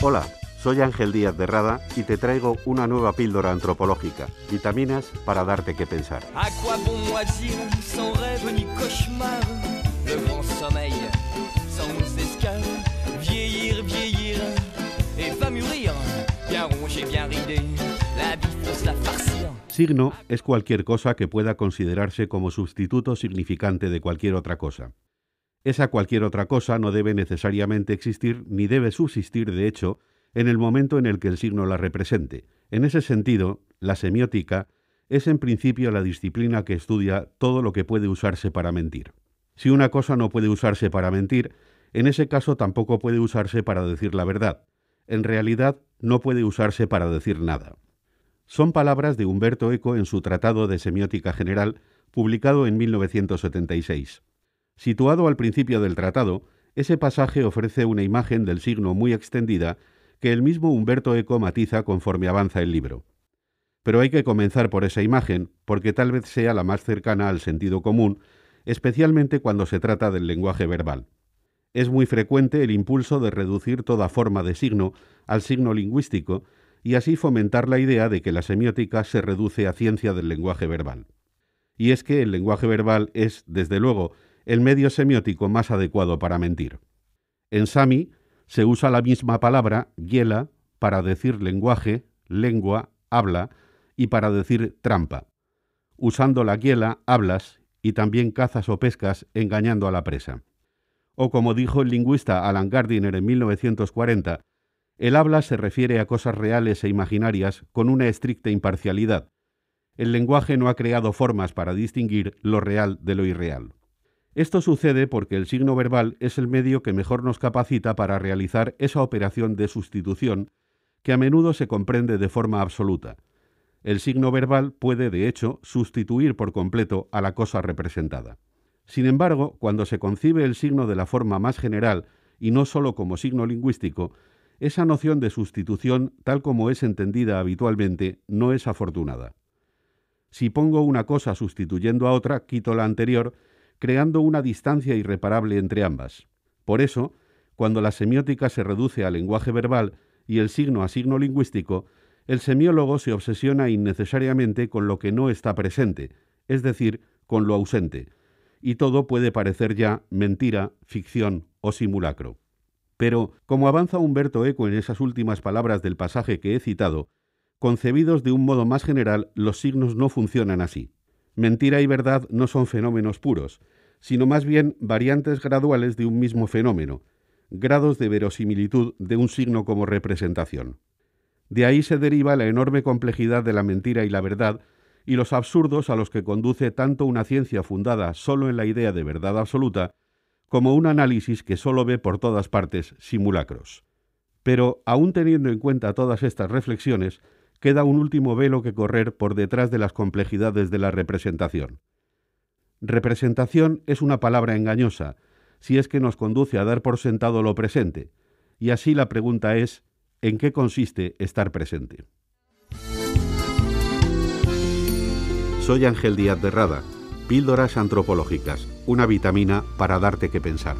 Hola, soy Ángel Díaz de Rada y te traigo una nueva píldora antropológica, vitaminas para darte que pensar. Signo es cualquier cosa que pueda considerarse como sustituto significante de cualquier otra cosa. Esa cualquier otra cosa no debe necesariamente existir ni debe subsistir, de hecho, en el momento en el que el signo la represente. En ese sentido, la semiótica es en principio la disciplina que estudia todo lo que puede usarse para mentir. Si una cosa no puede usarse para mentir, en ese caso tampoco puede usarse para decir la verdad. En realidad, no puede usarse para decir nada. Son palabras de Humberto Eco en su Tratado de Semiótica General, publicado en 1976. Situado al principio del tratado, ese pasaje ofrece una imagen del signo muy extendida que el mismo Humberto Eco matiza conforme avanza el libro. Pero hay que comenzar por esa imagen, porque tal vez sea la más cercana al sentido común, especialmente cuando se trata del lenguaje verbal. Es muy frecuente el impulso de reducir toda forma de signo al signo lingüístico y así fomentar la idea de que la semiótica se reduce a ciencia del lenguaje verbal. Y es que el lenguaje verbal es, desde luego, el medio semiótico más adecuado para mentir. En Sami se usa la misma palabra, yela, para decir lenguaje, lengua, habla, y para decir trampa. Usando la giela hablas y también cazas o pescas engañando a la presa. O como dijo el lingüista Alan Gardiner en 1940, el habla se refiere a cosas reales e imaginarias con una estricta imparcialidad. El lenguaje no ha creado formas para distinguir lo real de lo irreal. Esto sucede porque el signo verbal es el medio que mejor nos capacita para realizar esa operación de sustitución que a menudo se comprende de forma absoluta. El signo verbal puede, de hecho, sustituir por completo a la cosa representada. Sin embargo, cuando se concibe el signo de la forma más general y no sólo como signo lingüístico, esa noción de sustitución, tal como es entendida habitualmente, no es afortunada. Si pongo una cosa sustituyendo a otra, quito la anterior, creando una distancia irreparable entre ambas. Por eso, cuando la semiótica se reduce al lenguaje verbal y el signo a signo lingüístico, el semiólogo se obsesiona innecesariamente con lo que no está presente, es decir, con lo ausente, y todo puede parecer ya mentira, ficción o simulacro. Pero, como avanza Humberto Eco en esas últimas palabras del pasaje que he citado, concebidos de un modo más general, los signos no funcionan así. Mentira y verdad no son fenómenos puros, sino más bien variantes graduales de un mismo fenómeno, grados de verosimilitud de un signo como representación. De ahí se deriva la enorme complejidad de la mentira y la verdad, y los absurdos a los que conduce tanto una ciencia fundada solo en la idea de verdad absoluta, como un análisis que solo ve por todas partes simulacros. Pero, aun teniendo en cuenta todas estas reflexiones, queda un último velo que correr por detrás de las complejidades de la representación. Representación es una palabra engañosa, si es que nos conduce a dar por sentado lo presente, y así la pregunta es, ¿en qué consiste estar presente? Soy Ángel Díaz de Rada Píldoras antropológicas, una vitamina para darte que pensar.